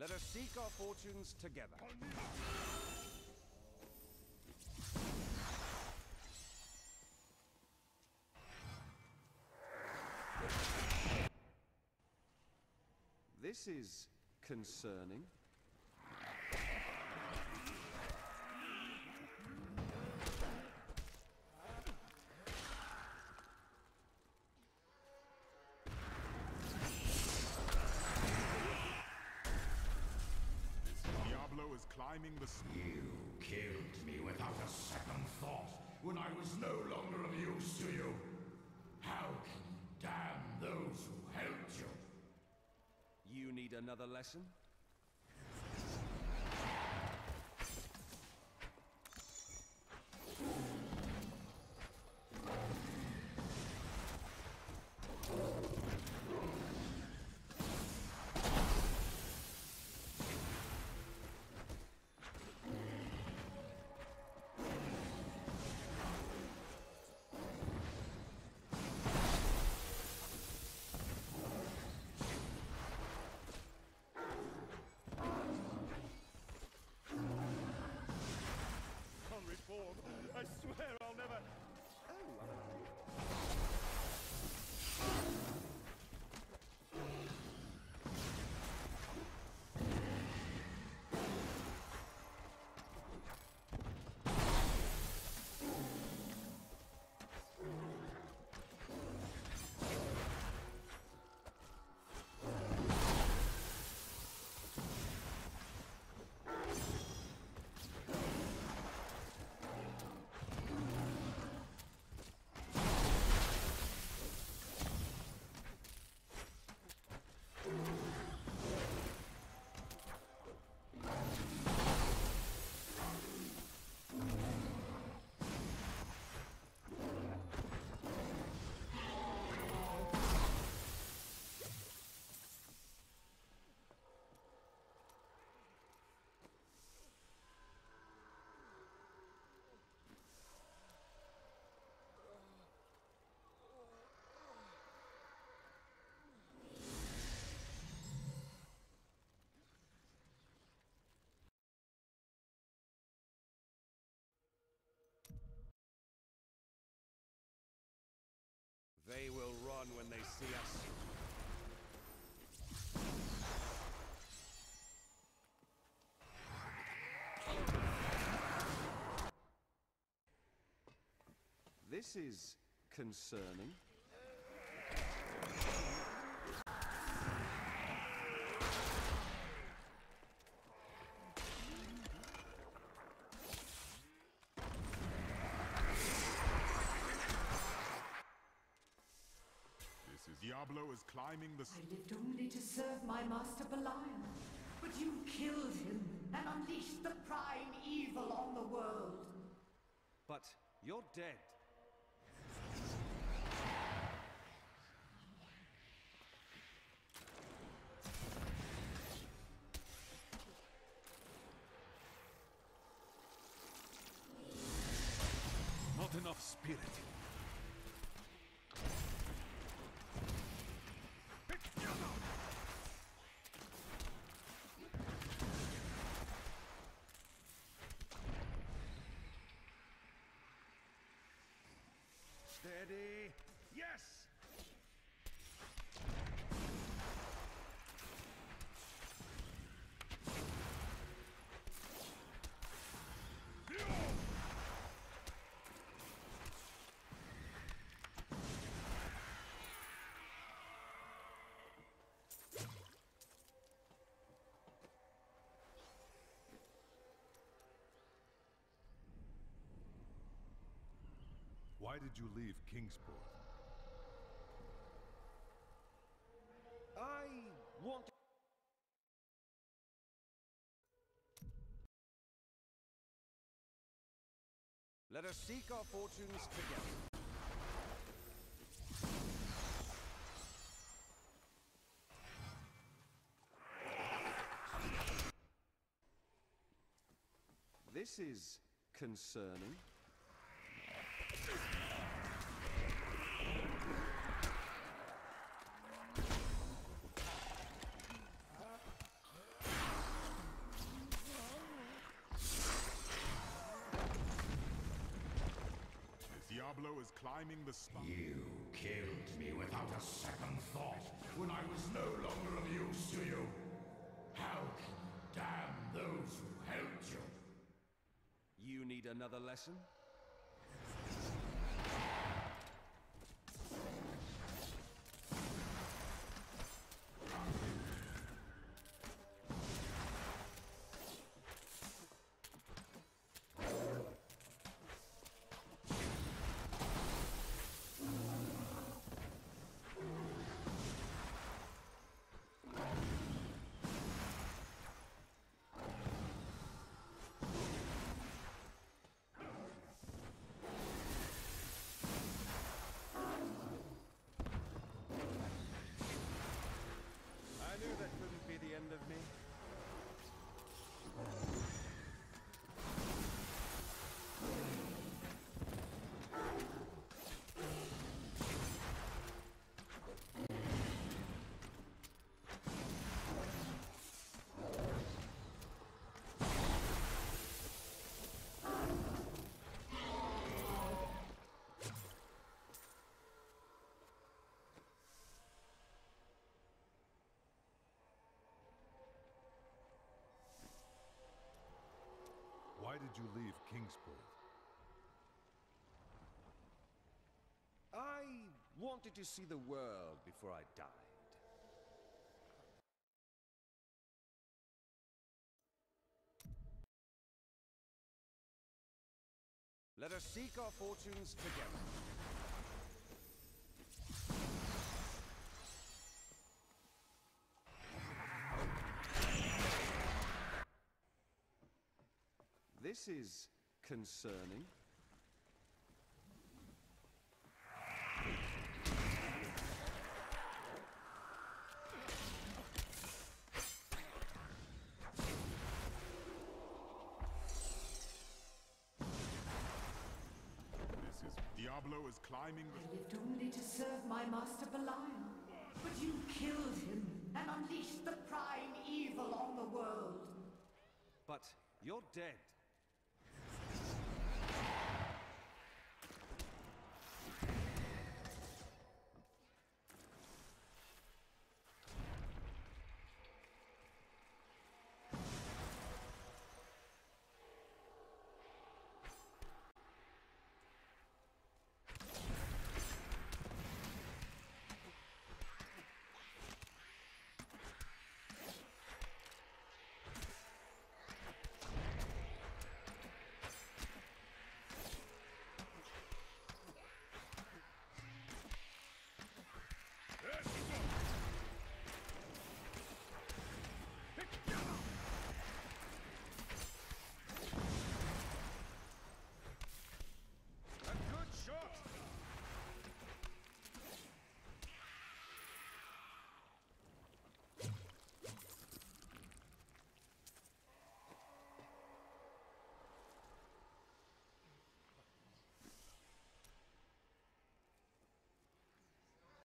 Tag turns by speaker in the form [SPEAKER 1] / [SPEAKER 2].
[SPEAKER 1] Let us seek our fortunes together. This is concerning.
[SPEAKER 2] Diablo is climbing the...
[SPEAKER 3] You killed me without a second thought when I was no longer of use to you. How can you damn those who helped you?
[SPEAKER 1] You need another lesson?
[SPEAKER 4] Run when they see us. This is concerning.
[SPEAKER 2] This is Diablo is climbing the...
[SPEAKER 5] I lived only to serve my master Belial. But you killed him and unleashed the prime evil on the world.
[SPEAKER 1] But you're dead.
[SPEAKER 4] Not enough spirit.
[SPEAKER 2] Did you leave Kingsport?
[SPEAKER 1] I want. Let us seek our fortunes together. This is concerning.
[SPEAKER 2] Diablo is climbing the spire.
[SPEAKER 3] You killed me without a second thought when I was no longer of use to you. How can you damn those who helped you?
[SPEAKER 1] You need another lesson?
[SPEAKER 2] Did you leave Kingsport?
[SPEAKER 1] I wanted to see the world before I died. Let us seek our fortunes together. This is concerning.
[SPEAKER 2] This is Diablo is climbing the
[SPEAKER 5] I lived only to serve my master Belial. But you killed him and unleashed the prime evil on the world.
[SPEAKER 1] But you're dead.